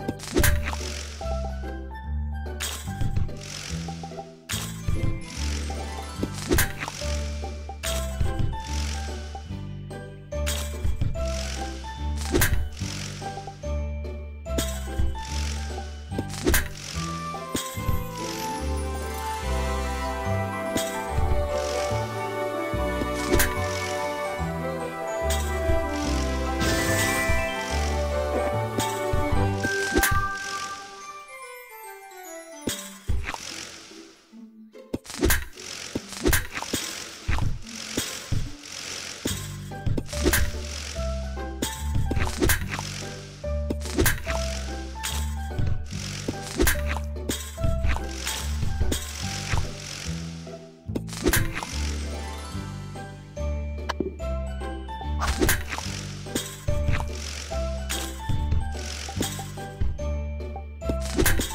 you you